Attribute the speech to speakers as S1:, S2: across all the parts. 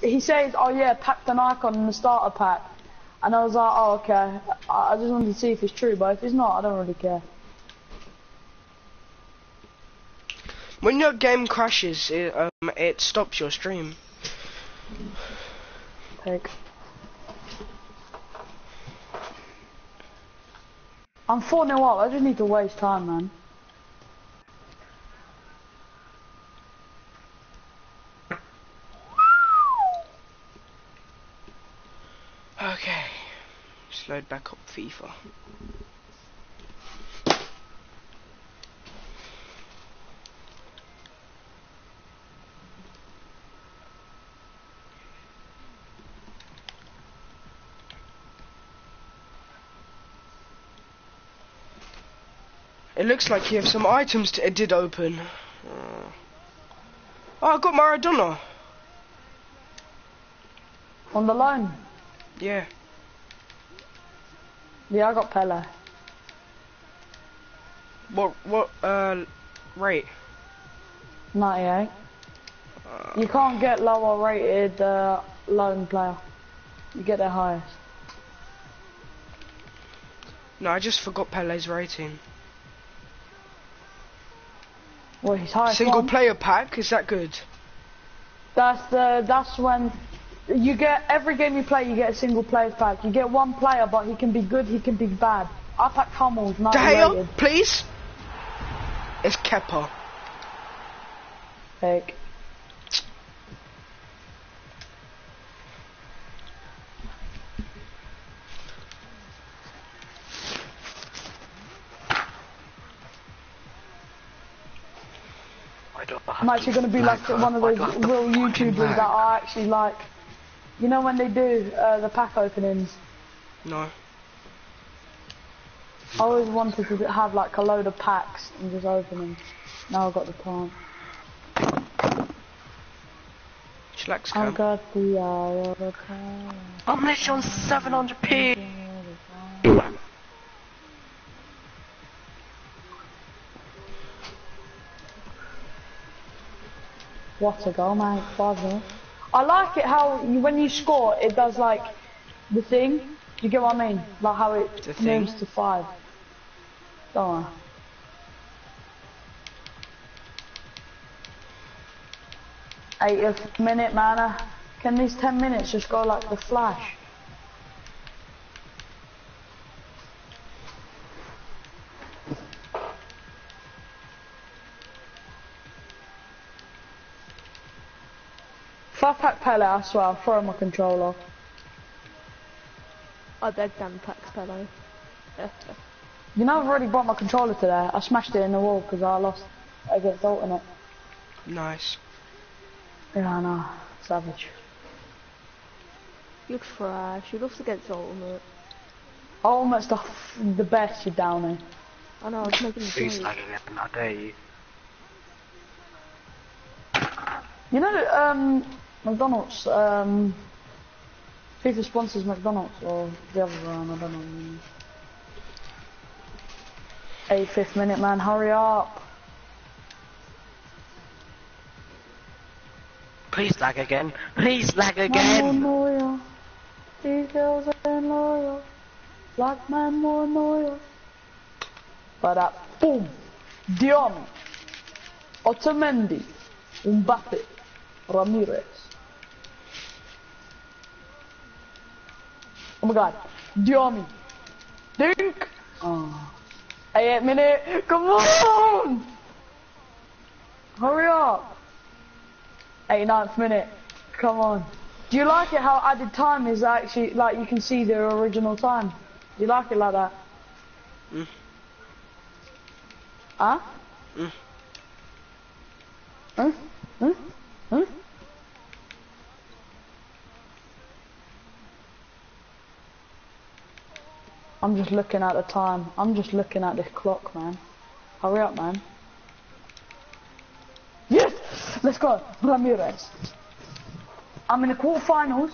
S1: he says, oh yeah, pack an icon in the starter pack. And I was like, oh okay. I, I just wanted to see if it's true, but if it's not, I don't really care.
S2: When your game crashes, it, um, it stops your stream.
S1: I'm 4 0 up, I just need to waste time, man.
S2: Okay. Just load back up FIFA. It looks like you have some items to, it did open. Uh, oh, I got Maradona.
S1: On the line?
S2: Yeah.
S1: Yeah, I got Pele.
S2: What, what, uh, rate?
S1: 98.
S2: Uh,
S1: You can't get lower rated uh, loan player. You get their highest.
S2: no, I just forgot Pele's rating.
S1: Well, his highest
S2: Single
S1: one.
S2: player pack, is that good?
S1: That's the that's when you get every game you play you get a single player pack. You get one player but he can be good, he can be bad. I packed Hummels, not
S2: De Gea,
S1: rated.
S2: please? It's Kepa.
S1: Fake. I'm actually gonna be like one of those real YouTubers that I actually like. You know when they do uh, the pack openings?
S2: No.
S1: I always wanted to have like a load of packs and just open them. Now I've got the time.
S2: Chillax
S1: I
S2: cam.
S1: got the eye of a tiger.
S3: I'm literally on 700p.
S1: What a goal, mate. 5 0. I like it how you, when you score, it does like the thing. You get what I mean? Like how it
S2: The thing?
S1: moves to 5. Don't worry. Minute, man. Can these 10 minutes just go like the flash? If I pack Pele, I swear I'll throw my controller.
S4: I beg Dan packs Pele.
S1: You know I've already brought my controller today. I smashed it in the wall because I lost against alternate.
S2: Nice.
S1: Yeah, I know. Savage.
S4: You're trash. You lost against Ultimate.
S1: Almost the, f- the best, you downy.
S4: I know, I was making a
S3: Please
S4: joke.
S3: lag again, I dare you.
S1: You know, um, McDonald's, um, FIFA sponsors McDonald's or the other one, I don't know. A fifth minute, man, hurry up.
S3: Please lag again. Please lag
S1: Man
S3: again.
S1: more loyal. These girls are loyal. Black man more loyal. But uh, boom. Dion. Otamendi. Mbappe. Ramirez. My god. Dion. Dink. Oh. Eight minute. Come on. Hurry up. 89th minute. Come on. Do you like it how added time is actually, like you can see the original time? Do you like it like that?
S2: Mm.
S1: Huh?
S2: Mm.
S1: Huh? Huh? Huh? I'm just looking at the time. I'm just looking at this clock, man. Hurry up, man. Yes! Let's go. Ramirez. I'm in the quarterfinals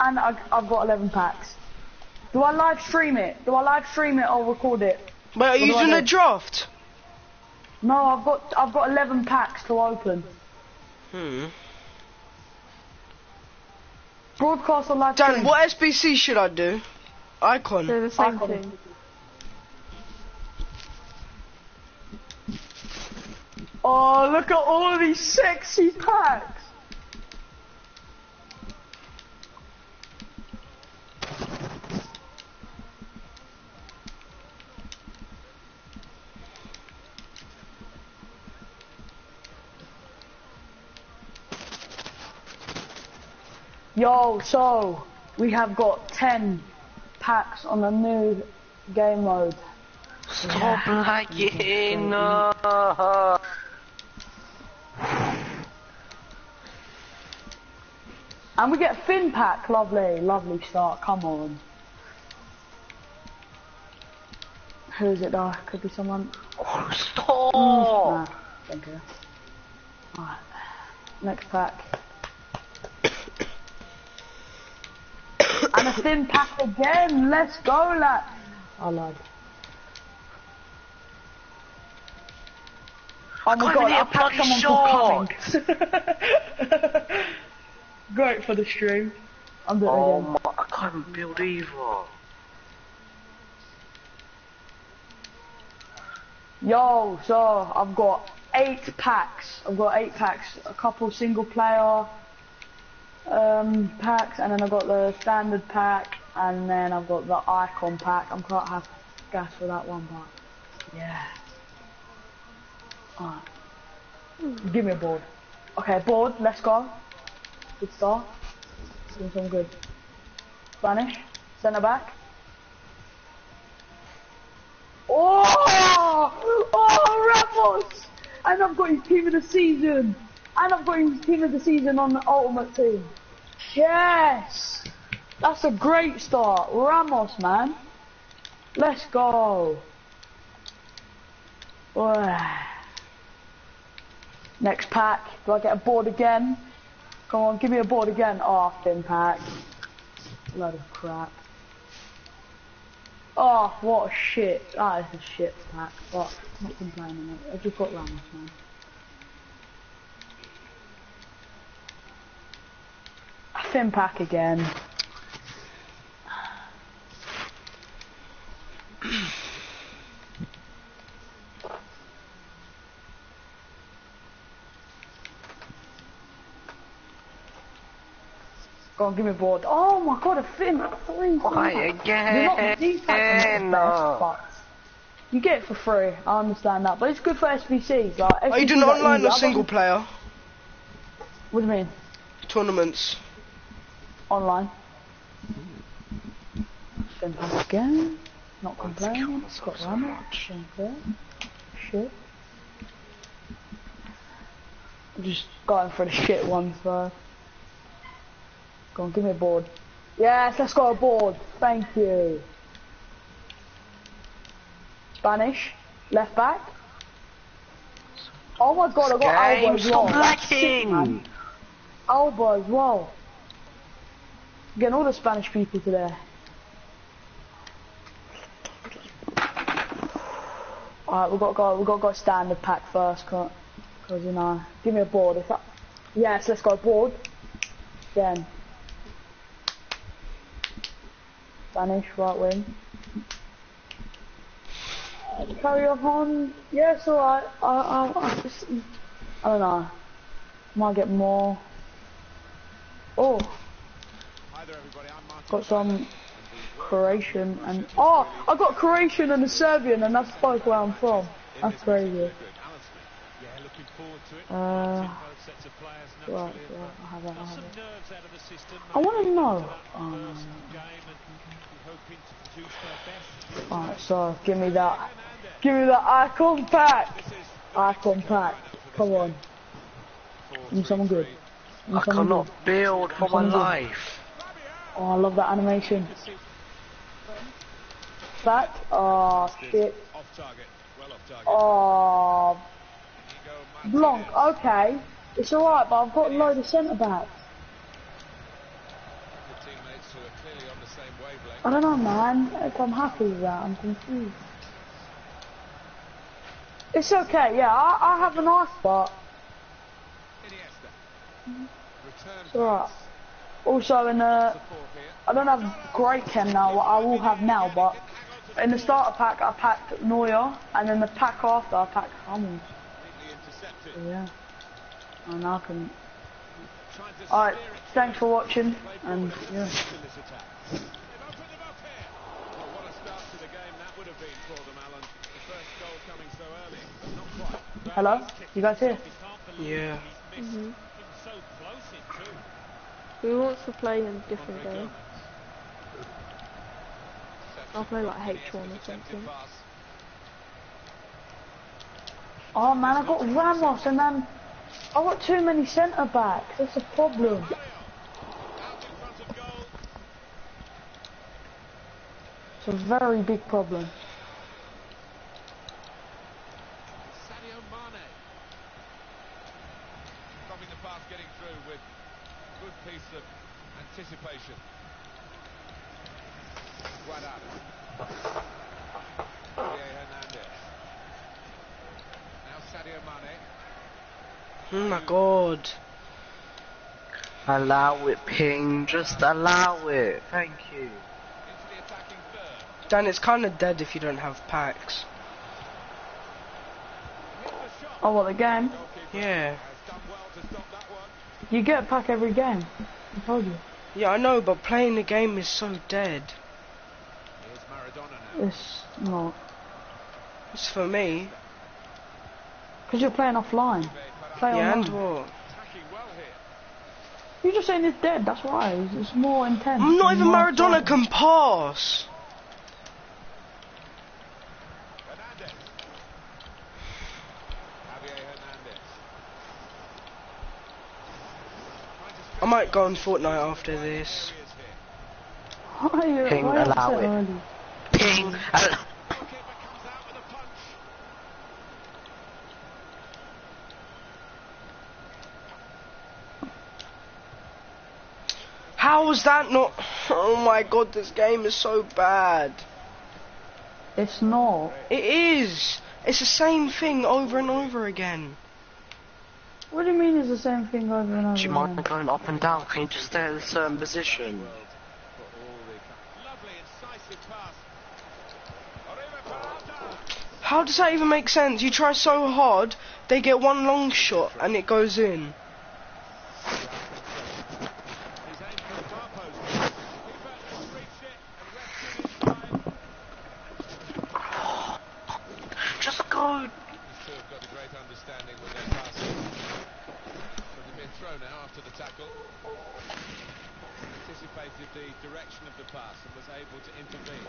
S1: and I, I've got 11 packs. Do I live stream it? Do I live stream it or record it?
S2: Wait, are you
S1: do
S2: doing a draft?
S1: No, I've got I've got 11 packs to open.
S2: Hmm.
S1: Broadcast on live
S2: Dan,
S1: stream.
S2: what SBC should I do? Icon.
S4: They're the same
S1: Icon.
S4: thing.
S1: Oh, look at all of these sexy packs. Yo, so we have got 10 packs on the new game mode.
S3: Stop lagging! No.
S1: And we get Fin pack, lovely, lovely start, come on. Who is it though? Could be someone.
S3: Oh,
S1: Nah,
S3: stop!
S1: Ah, thank you. Alright, next pack. And a Fin pack again, let's go lad. Oh, I lied. Oh my
S3: can't
S1: god,
S3: even hit
S1: I
S3: a
S1: packed
S3: bloody
S1: someone called Cummings. Great for the stream. I'm doing
S3: Oh
S1: it again.
S3: my, I can't even build either.
S1: Yo, so I've got eight packs. I've got eight packs. A couple single player um, packs, and then I've got the standard pack, and then I've got the icon pack. I'm quite happy gas for that one, but yeah. Alright. Give me a board. Okay, board, let's go. Good start. Doing some good. Spanish, centre back. Oh! Oh, Ramos! And I've got his team of the season. I've got his team of the season on the ultimate team. Yes! That's a great start. Ramos, man. Let's go. Next pack. Do I get a board again? Come on, give me a board again. Oh, thin pack. Load of crap. Oh, what a shit. That is a shit pack, but I'm not complaining. I just got Ramos, man. A thin pack again. Go on, give me a board. Oh my god, a fin! Three
S3: Why
S1: fin packs. You're not these
S3: again?
S1: not the eh, best, but you get it for free. I understand that, but it's good for SBCs. Like,
S2: Are you
S1: SBCs
S2: doing
S1: are
S2: online or single player?
S1: What do you mean?
S2: Tournaments.
S1: Online. Fin pack again. Not
S3: Want to
S1: complaining. Got
S3: myself so much.
S1: Okay. Shit. I'm just going for the shit ones first. Go on, give me a board. Yes, let's go a board. Thank you. Spanish, left back. Oh my god, I got
S3: Game,
S1: Alba as well.
S3: stop
S1: That's sick, man.
S3: lagging!
S1: Alba as well. Getting all the Spanish people today. Alright, we've got to go, we've got to go standard pack first, cause, cause you know, give me a board. If that, yes, let's go board. Then. Spanish, right wing. Carry on. Yes, alright. I, I, I just, I don't know. Might get more. Oh,
S5: Hi there, everybody. I'm Martin.
S1: Got some Croatian and oh, I got Croatian and a Serbian, and that's both where I'm from. That's crazy.
S5: Good. Alan Smith. Yeah, looking forward to it.
S1: Uh,
S5: Both sets of players
S1: right, right, I have it, I have it.
S5: nerves out of the system.
S1: I want to know. Um,
S5: game and hoping to produce their best.
S1: alright, so give me that. Give me that icon pack. Icon pack. Come on. Need someone good. Need
S3: I
S1: someone
S3: cannot
S1: good.
S3: build for my
S1: Someone good. Oh, I love that animation. Back. Oh shit. Oh, Blanc. Okay, it's alright, but I've got a load of centre backs. I don't know, man. If I'm happy with that, I'm confused. It's okay, yeah. I, I have a nice spot. It's alright. Also, in the I don't have great chem now. What I will have now, but in the starter pack I packed Neuer, and then the pack after I packed Hummel. So, yeah. And I can. Alright, thanks for watching, and yeah.
S6: to this attack. They've opened them up here. Well, what a start to the game that would have been for them, Alan. The first goal coming so early, not quite.
S1: Hello? You guys here?
S6: He can't believe
S2: Yeah.
S6: he's missed
S4: Mhm.
S6: him so close in too.
S4: Who wants to play in a different game? I'll play like H1 or something.
S1: Oh man, I got Ramos, and then I got too many centre backs. That's a problem.
S6: Mario, out in front of goal.
S1: It's a very big problem.
S6: Sadio Mane. Stopping the pass getting through with good piece of anticipation. Guardado. Javier Hernandez. Now Sadio Mane.
S2: Oh my god.
S3: Allow it, Ping. Just allow it. Thank you.
S6: Into the attacking third.
S2: Dan, it's kind of dead if you don't have packs.
S6: Hit the shot.
S1: Oh, what the game?
S2: Yeah.
S6: has done well to stop that one.
S1: You get a pack every game. I told you.
S2: Yeah, I know, but playing the game is so dead.
S6: Here's Maradona now.
S1: It's not.
S2: It's for me.
S1: Because you're playing offline. Play
S2: Yeah, and what?
S6: Attacking well here.
S1: You're just saying it's dead, that's why. It's, it's more intense.
S2: I'm not even Maradona can pass.
S6: Hernandez. Javier Hernandez. Trying to
S2: I might go on Fortnite after this.
S1: Why are
S3: Ping,
S1: why
S3: allow it.
S1: early?
S3: Ping. Al-
S6: Goalkeeper comes out with a punch.
S2: How was that not? Oh my god, this game is so bad.
S1: It's not.
S2: It is. It's the same thing over and over again.
S1: What do you mean it's the same thing over and over
S3: Do you
S1: again?
S3: mind going up and down? Can you just stay at a certain position?
S6: Lovely incisive pass. Oribe Peralta.
S2: How does that even make sense? You try so hard, they get one long shot and it goes in.
S6: He's aimed for the far post. Keeper has reached it and rescued it by.
S3: Just go.
S6: These two have got a great understanding with their passing. But they've been thrown now after the tackle. Anticipated the direction of the pass and was able to intervene.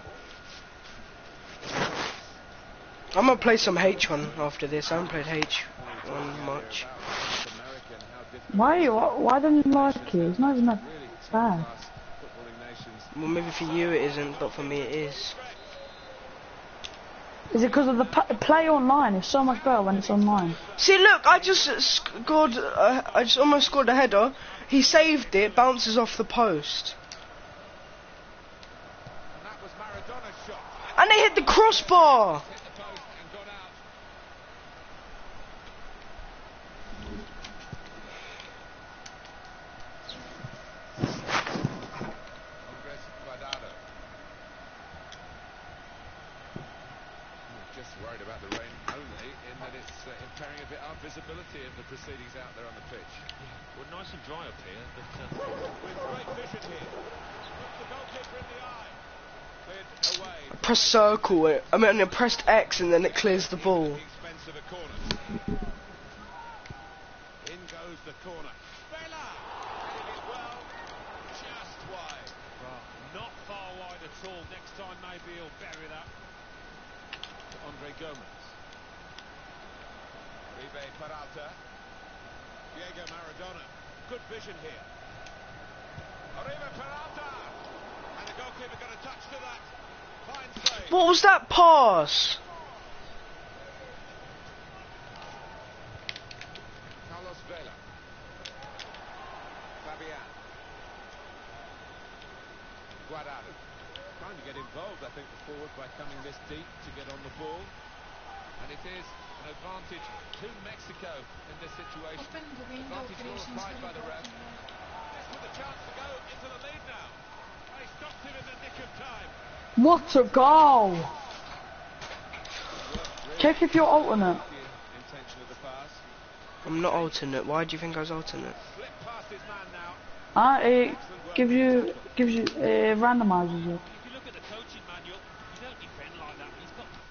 S2: I'm gonna play some H1 after this. I haven't played H1 much.
S6: About American, how difficult
S1: Why why don't you like it? It's not even that bad.
S6: class footballing nations.
S2: Well, maybe for you it isn't, but for me it is.
S1: Is it because of the play online? It's so much better when it's online.
S2: See, look, I just scored. Uh, I just almost scored a header. He saved it, bounces off the post,
S6: And that was Maradona's shot.
S2: and they hit the crossbar.
S6: Hit the post and got out. Andres Guardado. Just worried about the rain only, in that it's uh, impairing a bit our visibility of the proceedings out there on the pitch.
S7: Well, here, but uh,
S6: With great vision here. Look the goalkeeper in the eye. Cleared away.
S2: Press circle. It. I mean, I pressed X, and then it clears the ball.
S6: In goes the corner. Vela! Headed it well. Just wide.
S7: not far wide at all. Next time, maybe he'll bury that.
S6: To Andre Gomes. Oribe Peralta. Diego Maradona. Good vision here. Peralta! And the goalkeeper got a touch to that. Fine save.
S2: What was that pass?
S6: Carlos Vela. Fabian. Guardado. Trying to get involved, I think, the forward by coming this deep to get on the ball. And it is an advantage to Mexico in this situation. Advantage well applied by the ref. Just with the chance to go into the lead now. They stopped him in the nick of time.
S1: What a goal! Check if you're alternate.
S6: The intention of the pass.
S2: I'm not alternate. Why do you think I was alternate?
S6: Slipped past his man now.
S1: Ah, it gives you gives you uh, randomizes you.
S6: If you look at the coaching manual, you don't defend like that. He's got a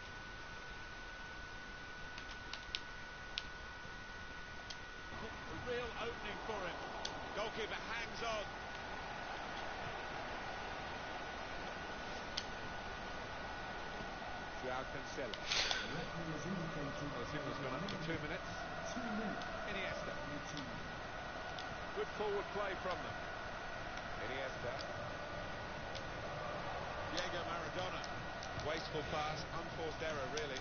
S6: real opening for him. Goalkeeper hangs on. Joao Cancelo. Well, the signal's gone up for two minutes. Iniesta. Good forward play from them. Iniesta. Diego Maradona. Wasteful pass, unforced error, really.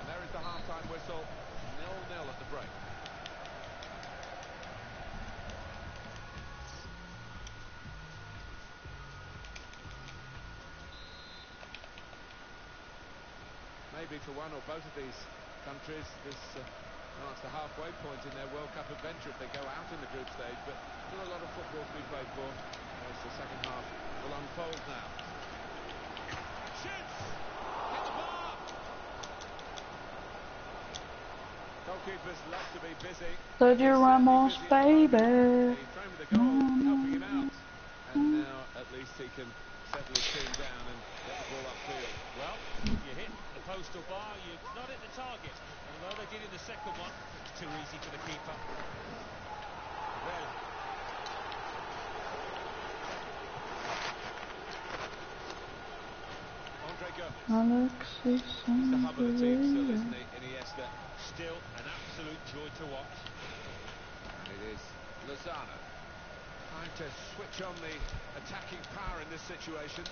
S6: And there is the half-time whistle. Nil-nil at the break. Maybe for one or both of these countries, this uh, marks the halfway point in their World Cup adventure if they go out in the group stage. But still a lot of football to be played for as the second half will unfold now. Shoots! Hit the bar! Goalkeepers love to be busy.
S1: Sergio Ramos, baby.
S6: He framed the goal, helping him out. And now at least he can settle his team down and ball upfield.
S7: Well, you hit the postal bar, you've not hit the target. Although they did in the second one, it's too easy for the keeper.
S6: Vela. Andre Gomes.
S1: Alexis
S6: He's the hub of the team still,
S1: Sanchez.
S6: isn't he? Iniesta.
S7: Still an absolute joy to watch.
S6: And it is Lozano. Trying to switch on the attacking power in this situation.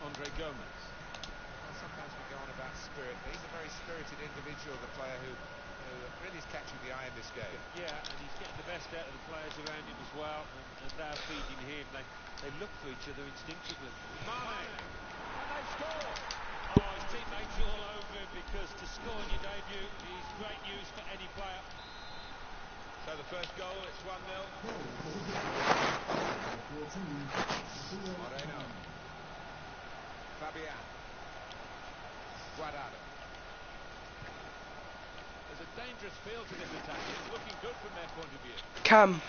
S6: To Andre Gomes.
S5: Well, sometimes we go on about spirit, but he's a very spirited individual, the player who, who really is catching the eye in this game.
S7: Yeah, and he's getting the best out of the players around him as well, and, and they're feeding him. They, they look for each other instinctively.
S6: Mane. And they score.
S7: Oh, his teammates are all over him because to score in your debut is great news for any player.
S6: So the first goal, it's 1-0. Moreno. Fabian. Guardado.
S7: There's a dangerous feel to this attack. It's looking good from their point of view.
S2: Cam,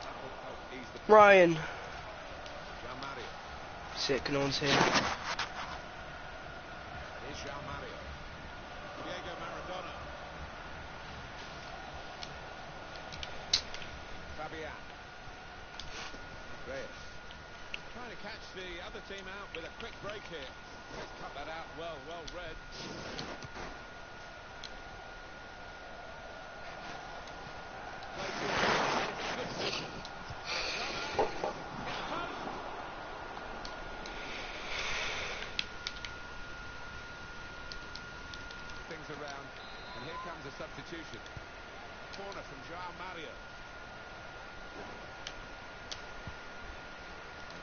S6: That will help ease the
S2: Ryan.
S6: João Mario.
S2: Sick, no one's here.
S6: Here's João Mario. Diego Maradona. Fabian. Reyes. Trying to catch the other team out with a quick break here. Let's cut that out well, well read. Good position. things around, and here comes a substitution. Corner from Joao Mario. And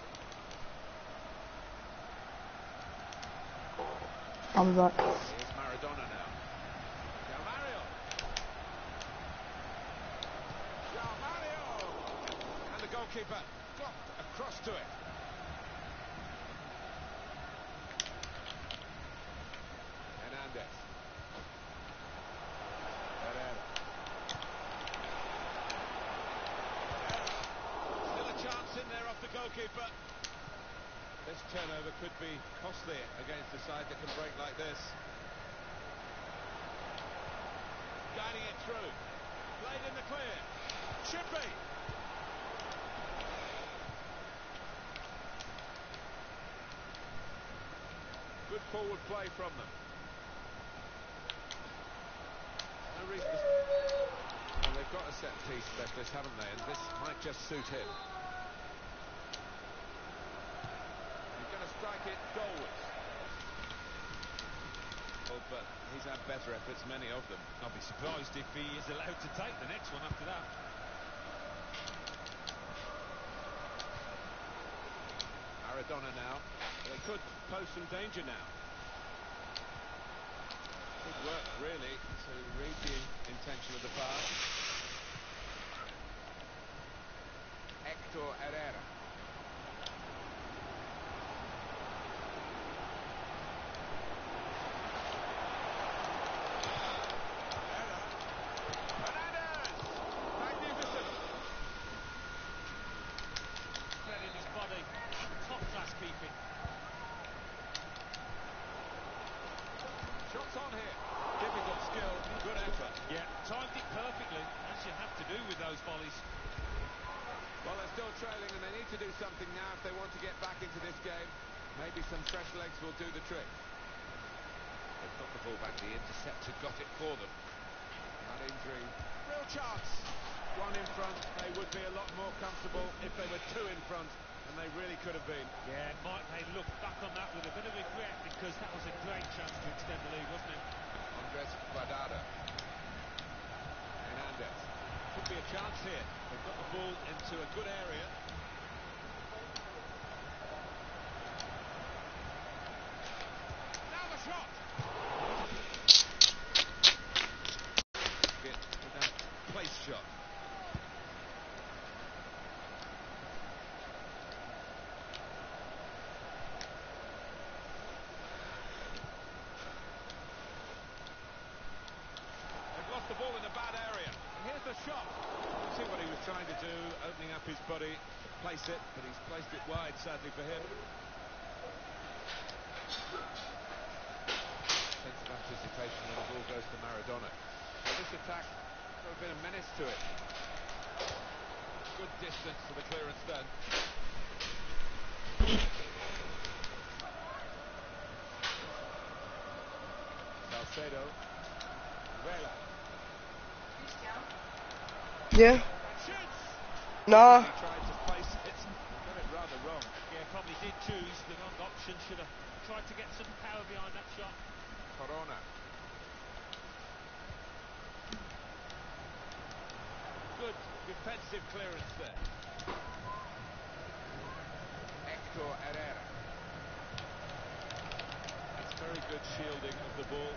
S1: I'll be back.
S6: Here's Maradona now. João Mario. And the goalkeeper crossed to it Hernandez Herrera a chance in there off the goalkeeper This turnover could be costly against a side that can break like this. Guiding it through. Played in the clear. Should be. Good forward play from them. No reason to... Well, they've got a set piece specialist, haven't they? And this might just suit him. He's going to strike it goalwards. Well, but he's had better efforts, many of them.
S7: I'll be surprised if he is allowed to take the next one after that.
S6: Maradona now. They could pose some danger now. Good work, really, to read the intention of the pass. Hector Herrera. Hernandez! Magnificent!
S7: Threading his body. Top class keeping.
S6: Shots on here. Difficult skill, good effort.
S7: Yeah, timed it perfectly, as you have to do with those volleys.
S6: Well, they're still trailing and they need to do something now if they want to get back into this game. Maybe some fresh legs will do the trick. They've got the ball back, the interceptor got it for them. That injury, real chance. One in front, they would be a lot more comfortable if they were two in front, and they really could have been.
S7: Yeah, Mike may look back on that with a bit of regret because that was a great chance to extend the lead, wasn't it?
S6: Andres Guardado. Hernandez. Be a chance here. They've got the ball into a good area. Now the shot. Get that place shot. They've lost the ball in a bad area. And here's the shot. You see what he was trying to do, opening up his body place it, but he's placed it wide, sadly for him. Sense of anticipation when the ball goes to Maradona. This attack, there have been a menace to it. Good distance for the clearance then. Salcedo. Vela.
S2: Yeah. Nah.
S6: He tried to place it, got it rather wrong.
S7: Yeah, probably did choose the wrong option. Should have tried to get some power behind that shot.
S6: Corona. Good defensive clearance there. Hector Herrera. That's very good shielding of the ball.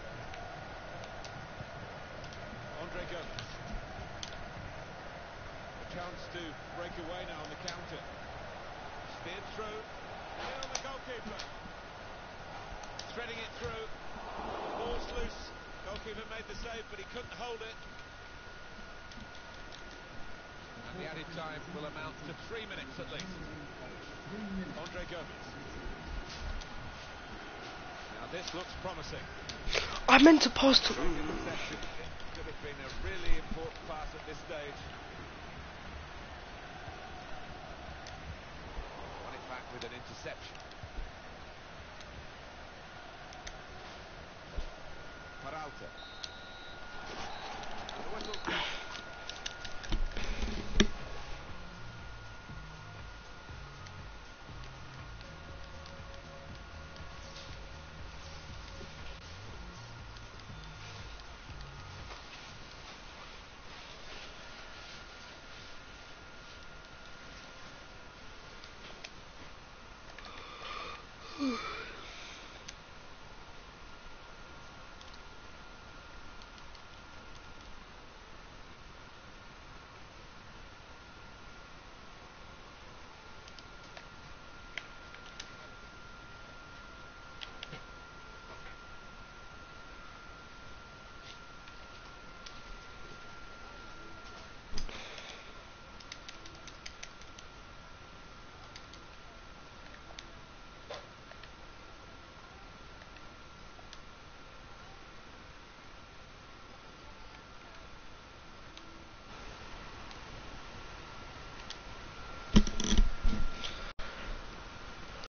S6: Andre Gomes. A chance to break away now on the counter. Steered through. On the goalkeeper. Threading it through. Ball's loose. Goalkeeper made the save, but he couldn't hold it. And the added time will amount to three minutes at least. Andre. Now this looks promising.
S2: I meant to pass to.
S6: It could have been a really important pass at this stage. Won it back with an interception. Peralta. 嗯。